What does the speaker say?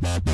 Bye.